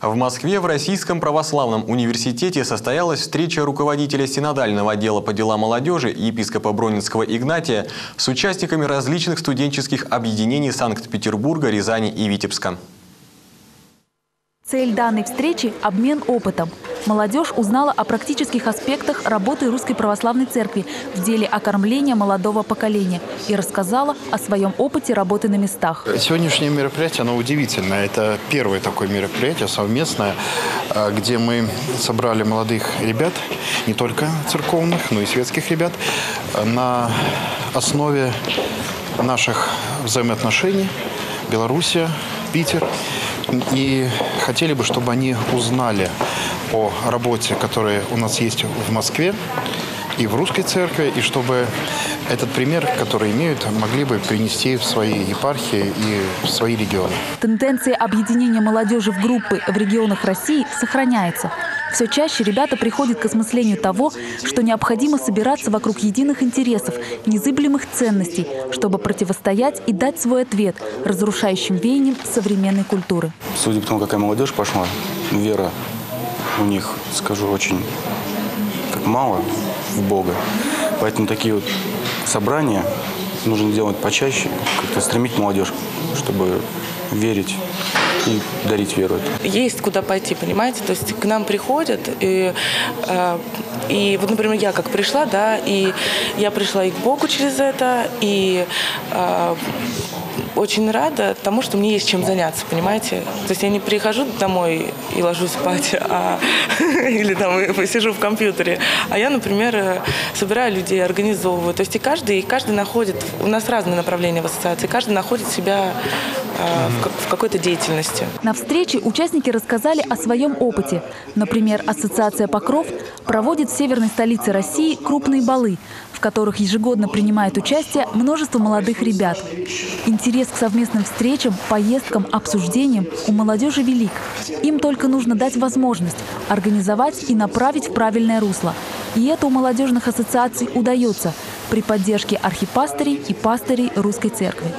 В Москве в Российском православном университете состоялась встреча руководителя синодального отдела по делам молодежи епископа Бронинского Игнатия с участниками различных студенческих объединений Санкт-Петербурга, Рязани и Витебска. Цель данной встречи – обмен опытом. Молодежь узнала о практических аспектах работы Русской Православной Церкви в деле окормления молодого поколения и рассказала о своем опыте работы на местах. Сегодняшнее мероприятие, оно удивительное. Это первое такое мероприятие совместное, э, где мы собрали молодых ребят, не только церковных, но и светских ребят, на основе наших взаимоотношений Белоруссия, Питер – и хотели бы, чтобы они узнали о работе, которая у нас есть в Москве и в русской церкви, и чтобы этот пример, который имеют, могли бы принести в свои епархии и в свои регионы. Тенденция объединения молодежи в группы в регионах России сохраняется. Все чаще ребята приходят к осмыслению того, что необходимо собираться вокруг единых интересов, незыблемых ценностей, чтобы противостоять и дать свой ответ разрушающим веяниям современной культуры. Судя по тому, какая молодежь пошла, вера у них, скажу, очень как мало в Бога. Поэтому такие вот собрания нужно делать почаще, как-то стремить молодежь, чтобы верить и дарить веру. Есть куда пойти, понимаете? То есть к нам приходят, и, э, и вот, например, я как пришла, да, и я пришла и к Богу через это, и э, очень рада тому, что мне есть чем заняться, понимаете? То есть я не прихожу домой и ложусь спать, а, или там посижу в компьютере, а я, например, собираю людей, организовываю. То есть и каждый, и каждый находит, у нас разные направления в ассоциации, каждый находит себя э, в какой-то деятельности. На встрече участники рассказали о своем опыте. Например, ассоциация «Покров» проводит в северной столице России крупные балы, в которых ежегодно принимает участие множество молодых ребят. Интерес к совместным встречам, поездкам, обсуждениям у молодежи велик. Им только нужно дать возможность организовать и направить в правильное русло. И это у молодежных ассоциаций удается при поддержке архипастырей и пастырей Русской Церкви.